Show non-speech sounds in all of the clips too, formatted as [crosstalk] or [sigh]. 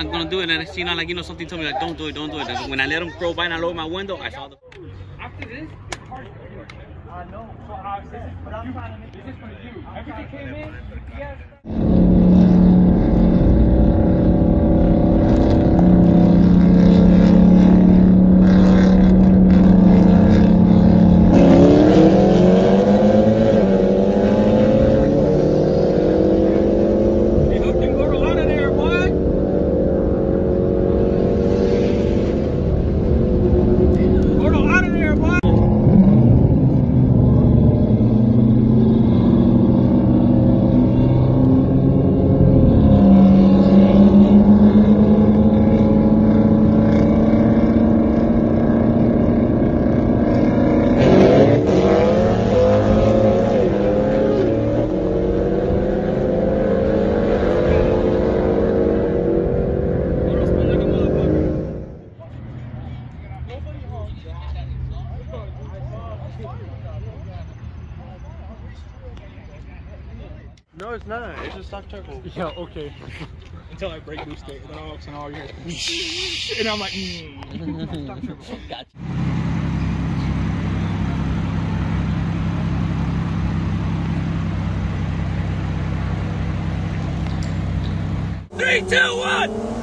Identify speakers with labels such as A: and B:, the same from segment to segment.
A: I'm gonna do it. And you know, like you know, something told me like, don't do it, don't do it. And when I let him go by and I lowered my window, I saw the.
B: After this, it's hard to do it. I know. So uh, this is for you. This is for you. Everything came in. Yes.
C: Not. It's just stock turtle.
B: Yeah, okay. Until I break loose the dogs and all you hear. [laughs] and I'm like, mm. Three, two, one.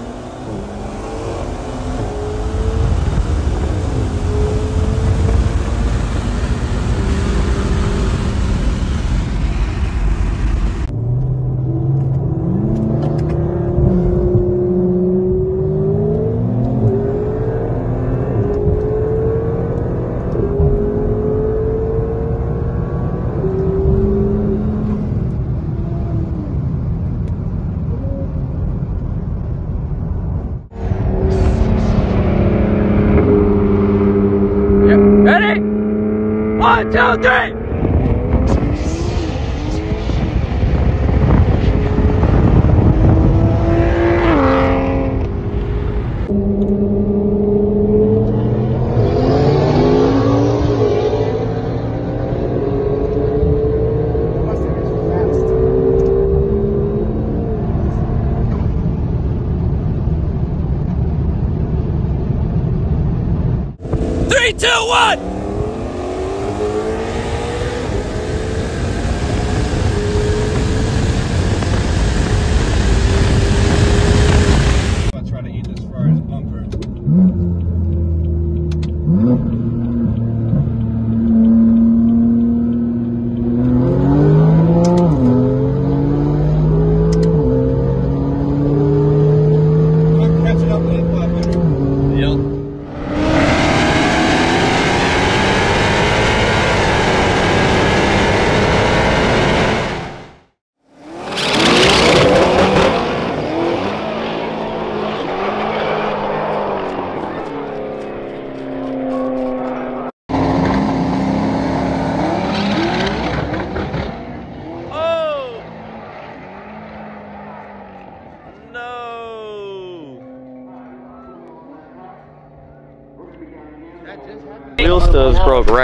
B: Ready? One, two, three.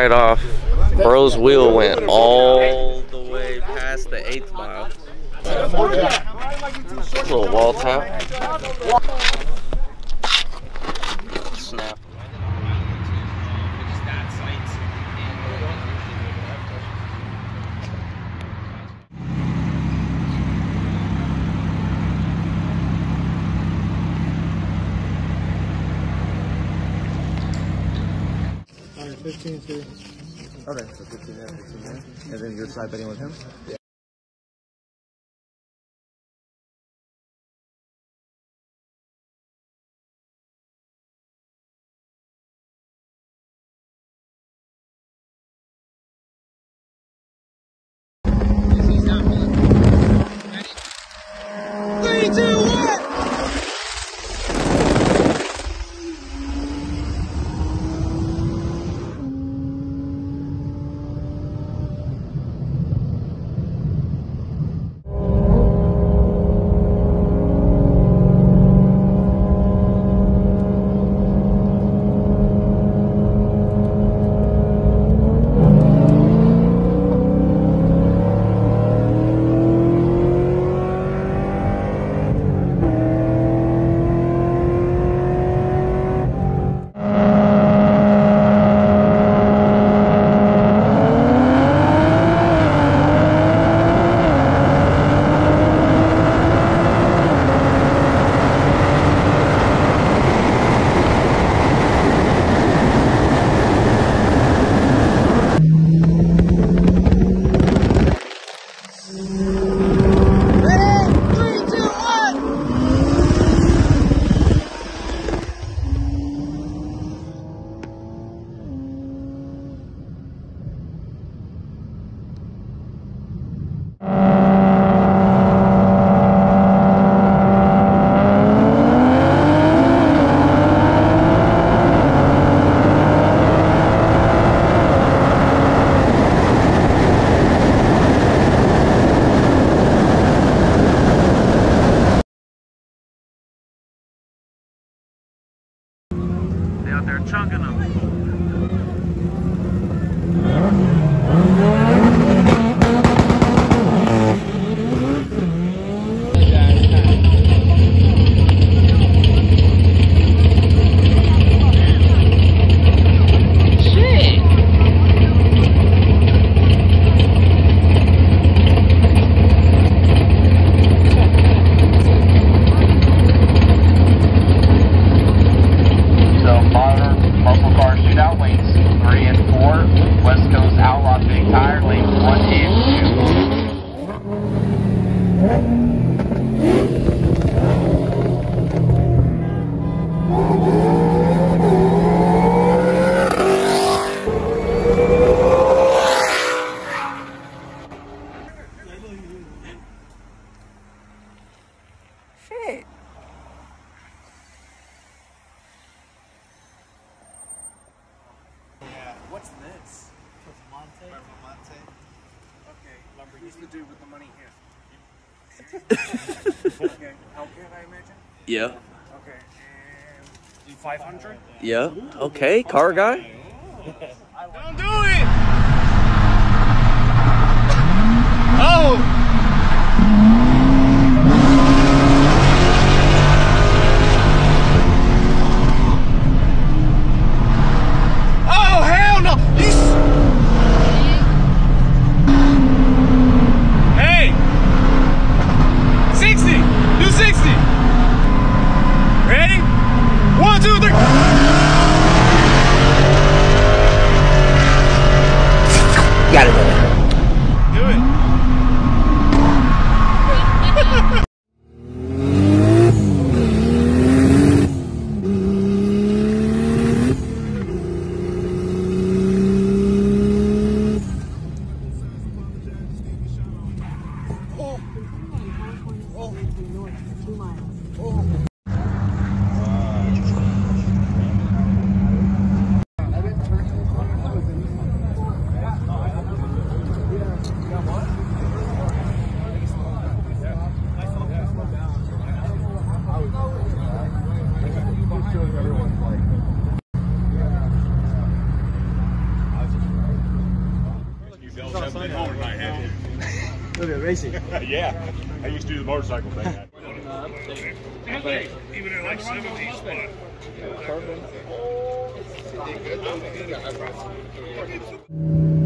D: right off. Bro's wheel went all the way past the eighth mile. Little wall tap.
E: disciplining with him?
D: Yeah. Yeah. Okay. Car guy.
F: Racing. [laughs]
G: yeah, I used to do the motorcycle thing. [laughs]
H: Ready,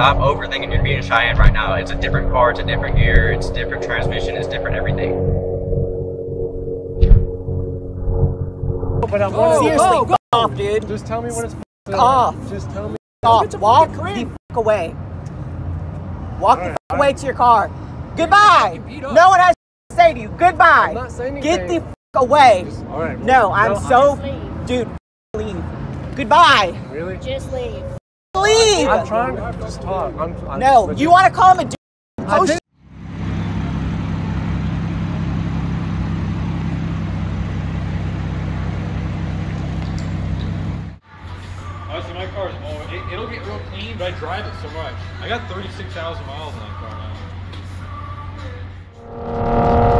D: stop overthinking. You're being Cheyenne right now. It's a different car. It's a different gear. It's different transmission. It's different everything.
I: But I'm
F: Seriously, go off, dude.
I: Just tell me when it's
F: off.
I: Just tell me.
F: Off. Walk the fuck away. Walk the
I: Alright,
F: fuck away to your car. Goodbye. No one has to say to you. Goodbye.
I: I'm not saying
F: Get the fuck away.
I: All right.
F: No, I'm
I: No,
F: so, dude. Leave. Goodbye.
I: Really?
J: Just leave.
F: Leave.
I: I'm trying to just talk. I'm, I'm
F: No,
I: legit-
F: you want to call him a dude?
I: I
F: Oh,
I: did-
K: Honestly, my car's all, it'll get real clean, but I drive it so much. I got 36,000 miles on that car now.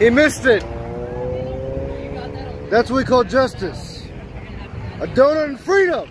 H: He missed it. That's what we call justice. A donut and freedom.